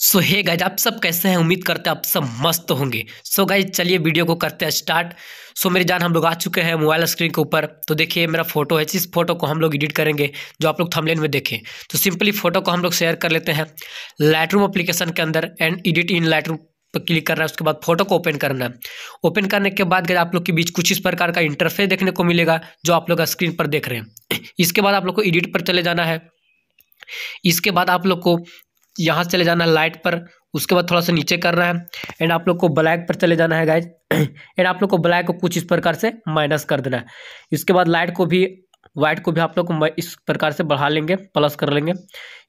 सो hey guys आप सब कैसे हैं? उम्मीद करते हैं आप सब मस्त होंगे। सो गाइज़ चलिए वीडियो को करते हैं स्टार्ट सो so, मेरी जान हम लोग आ चुके हैं मोबाइल स्क्रीन के ऊपर। तो देखिए, मेरा फ़ोटो है। इस फ़ोटो को हम लोग एडिट करेंगे, जो आप लोग थंबनेल में देखें। तो सिंपली फ़ोटो को हम लोग शेयर कर लेते हैं लाइटरूम अप्लीकेशन के अंदर एंड एडिट इन लाइटरूम पर क्लिक करना है। उसके बाद फ़ोटो को ओपन करना है। ओपन करने के बाद आप लोग के बीच कुछ इस प्रकार का इंटरफेस देखने को मिलेगा, जो आप लोग स्क्रीन पर देख रहे हैं। इसके बाद आप लोग को एडिट पर चले जाना है। इसके बाद आप लोग को यहाँ चले जाना है लाइट पर, उसके बाद थोड़ा सा नीचे करना है। एंड आप लोग को ब्लैक पर चले जाना है गाइज़ एंड आप लोग को ब्लैक को कुछ इस प्रकार से माइनस कर देना है। इसके बाद लाइट को भी वाइट को भी आप लोग को इस प्रकार से बढ़ा लेंगे प्लस कर लेंगे।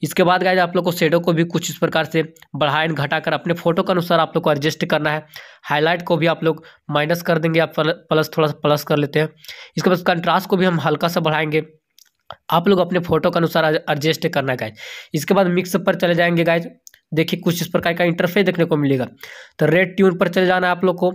इसके बाद गाइज़ आप लोग को शेडो को भी कुछ इस प्रकार से बढ़ा एंड घटा कर अपने फ़ोटो के अनुसार आप लोग को एडजस्ट करना है। हाईलाइट को भी आप लोग माइनस कर देंगे, आप प्लस थोड़ा सा प्लस कर लेते हैं। इसके बाद कंट्रास्ट को भी हम हल्का सा बढ़ाएँगे। आप लोग अपने फ़ोटो के अनुसार एडजस्ट करना है गाइज़ इसके बाद मिक्स पर चले जाएँगे गाइज़ देखिए कुछ इस प्रकार का इंटरफेस देखने को मिलेगा. तो रेड ट्यून पर चले जाना आप लोग को.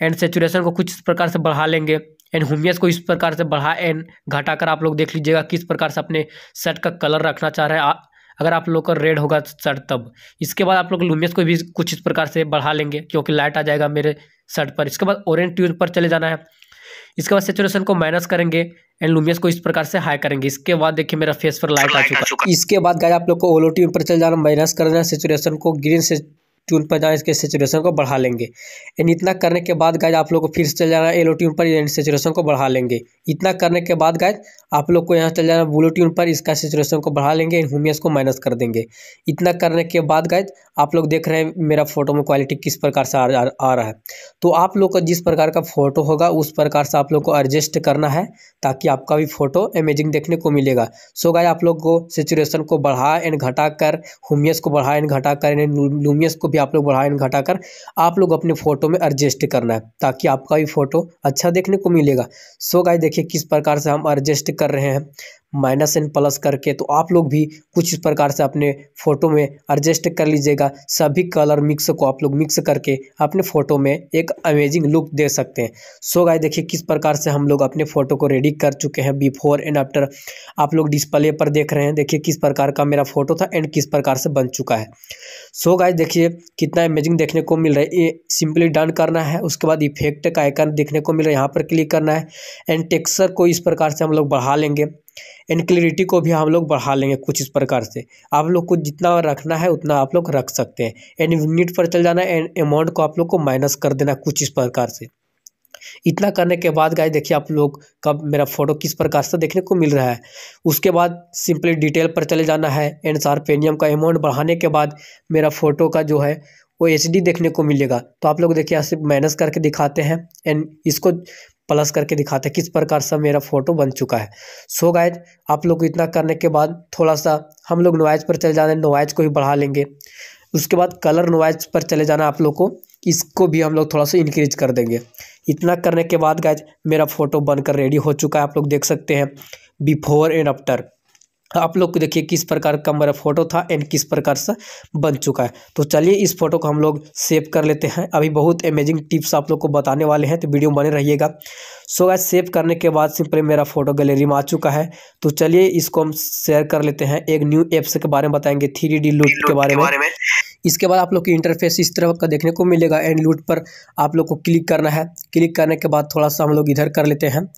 एंड सेचुरेशन को कुछ इस प्रकार से बढ़ा लेंगे. एंड हुमियस को इस प्रकार से बढ़ा एंड घटा आप लोग देख लीजिएगा किस प्रकार से अपने शर्ट का कलर रखना चाह रहे हैं. अगर आप लोग का रेड होगा शर्ट तब. इसके बाद आप लोग लुमियस को भी कुछ इस प्रकार से बढ़ा लेंगे, क्योंकि लाइट आ जाएगा मेरे शर्ट पर. इसके बाद ऑरेंज ट्यून पर चले जाना है. इसके बाद सेचुरेशन को माइनस करेंगे एंड लुमियस को इस प्रकार से हाई करेंगे। इसके बाद देखिए मेरा फेस पर लाइट आ चुका है। इसके बाद गाय आप लोग को ओलोटी पर चल जाना माइनस करना सेचुरेशन को ग्रीन से ट्यून पर जाना इसके सेचुरेशन को बढ़ा लेंगे। एंड इतना करने के बाद गाइज़ आप लोग को फिर से चल जाना एलो ट्यून पर एंड सेचुरेशन को बढ़ा लेंगे। इतना करने के बाद गाइज़ आप लोग को यहाँ चल जाना ब्लू ट्यून पर इसका सेचुरेशन को बढ़ा लेंगे एंड हुमियस को माइनस कर देंगे। इतना करने के बाद गाइज़ आप लोग देख रहे हैं मेरा फ़ोटो में क्वालिटी किस प्रकार से आ, रहा है तो आप लोग का जिस प्रकार का फ़ोटो होगा उस प्रकार से आप लोग को एडजस्ट करना है ताकि आपका भी फ़ोटो अमेजिंग देखने को मिलेगा। सो गाय आप लोग को सेचुरेशन को बढ़ा एंड घटा कर को बढ़ा एंड घटा कर लूमियस को भी आप लोग बढ़ा घटा कर आप लोग अपने फ़ोटो में एडजस्ट करना है, ताकि आपका भी फ़ोटो अच्छा देखने को मिलेगा। सो गाय देखिए किस प्रकार से हम एडजस्ट कर रहे हैं। माइनस एंड प्लस करके तो आप लोग भी कुछ इस प्रकार से अपने फ़ोटो में एडजस्ट कर लीजिएगा। सभी कलर मिक्स को आप लोग मिक्स करके अपने फ़ोटो में एक अमेजिंग लुक दे सकते हैं। सो गाय देखिए किस प्रकार से हम लोग अपने फ़ोटो को रेडी कर चुके हैं बिफोर एंड आफ्टर आप लोग डिस्प्ले पर देख रहे हैं, देखिए किस प्रकार का मेरा फ़ोटो था एंड किस प्रकार से बन चुका है। सो गाय देखिए कितना अमेजिंग देखने को मिल रहा है। ये सिंपली डन करना है, उसके बाद इफ़ेक्ट का आइकन देखने को मिल रहा है, यहाँ पर क्लिक करना है। एंड टेक्सचर को इस प्रकार से हम लोग बढ़ा लेंगे। एंड क्लियरिटी को भी हम लोग बढ़ा लेंगे कुछ इस प्रकार से। आप लोग को जितना रखना है, उतना आप लोग रख सकते हैं। एंड यूनिट पर चल जाना एंड अमाउंट को आप लोग को माइनस कर देना कुछ इस प्रकार से। इतना करने के बाद गाय देखिए आप लोग कब मेरा फ़ोटो किस प्रकार से देखने को मिल रहा है। उसके बाद सिंपली डिटेल पर चले जाना है। एंड सार्पेनियम का अमाउंट बढ़ाने के बाद मेरा फ़ोटो का जो है, वो एचडी देखने को मिलेगा। तो आप लोग देखिए, यहाँ से माइनस करके दिखाते हैं। एंड इसको प्लस करके दिखाते हैं किस प्रकार से मेरा फ़ोटो बन चुका है। सो so गायज आप लोग इतना करने के बाद थोड़ा सा हम लोग नोवाइज पर चले जाने नोवाइज को भी बढ़ा लेंगे। उसके बाद कलर नोवाइज पर चले जाना आप लोग को, इसको भी हम लोग थोड़ा सा इंक्रीज कर देंगे। इतना करने के बाद गायज मेरा फ़ोटो बनकर रेडी हो चुका है, आप लोग देख सकते हैं। बिफोर एंड आफ्टर आप लोग को देखिए किस प्रकार का मेरा फ़ोटो था एंड किस प्रकार से बन चुका है। तो चलिए इस फ़ोटो को हम लोग सेव कर लेते हैं। अभी बहुत अमेजिंग टिप्स आप लोग को बताने वाले हैं तो वीडियो बने रहिएगा। सो गाइस सेव करने के बाद सिंपली मेरा फ़ोटो गैलरी में आ चुका है। तो चलिए इसको हम शेयर कर लेते हैं। एक न्यू एप्स के बारे में बताएँगे थ्री डी लूट के बारे में। इसके बाद आप लोग की इंटरफेस इस तरह का देखने को मिलेगा। एंड लूट पर आप लोग को क्लिक करना है। क्लिक करने के बाद थोड़ा सा हम लोग इधर कर लेते हैं।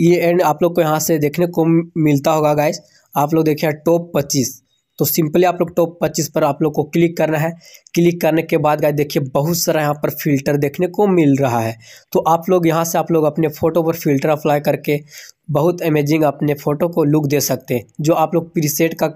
ये एंड आप लोग को यहाँ से देखने को मिलता होगा गाइस आप लोग देखिए टॉप पच्चीस। तो सिंपली आप लोग टॉप पच्चीस पर आप लोग को क्लिक करना है। क्लिक करने के बाद गाइस देखिए बहुत सारा यहाँ पर फ़िल्टर देखने को मिल रहा है। तो आप लोग यहाँ से आप लोग अपने फ़ोटो पर फ़िल्टर अप्लाई करके बहुत अमेजिंग अपने फ़ोटो को लुक दे सकते हैं। जो आप लोग प्रीसेट का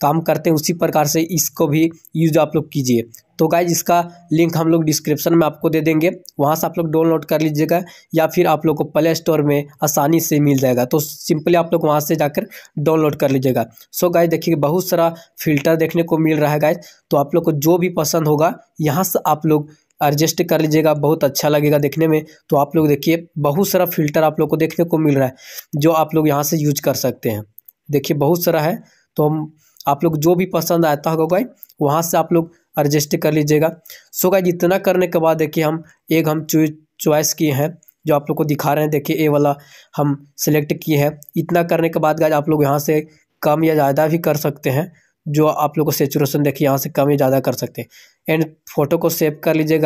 काम करते हैं, उसी प्रकार से इसको भी यूज़ आप लोग कीजिए। तो गाइज़ इसका लिंक हम लोग डिस्क्रिप्शन में आपको दे देंगे। वहाँ से आप लोग डाउनलोड कर लीजिएगा, या फिर आप लोग को प्ले स्टोर में आसानी से मिल जाएगा। तो सिंपली आप लोग वहाँ से जाकर डाउनलोड कर लीजिएगा। सो गाइज़ देखिए, बहुत सारा फ़िल्टर देखने को मिल रहा है गाइज़ तो आप लोग को जो भी पसंद होगा, यहाँ से आप लोग एडजस्ट कर लीजिएगा, बहुत अच्छा लगेगा देखने में। तो आप लोग देखिए, बहुत सारा फ़िल्टर आप लोग को देखने को मिल रहा है, जो आप लोग यहाँ से यूज़ कर सकते हैं। देखिए, बहुत सारा है तो हम, आप लोग जो भी पसंद आता होगा गाइज़ वहाँ से आप लोग एडजस्ट कर लीजिएगा। सो गाइज़ इतना करने के बाद देखिए हम, एक हम चॉइस किए हैं, जो आप लोग को दिखा रहे हैं। देखिए ए वाला हम सिलेक्ट किए हैं। इतना करने के बाद गाइज़ आप लोग यहाँ से कम या ज़्यादा भी कर सकते हैं, जो आप लोग को सेचुरेशन देखिए, यहाँ से कम या ज़्यादा कर सकते हैं। एंड फ़ोटो को सेव कर लीजिएगा।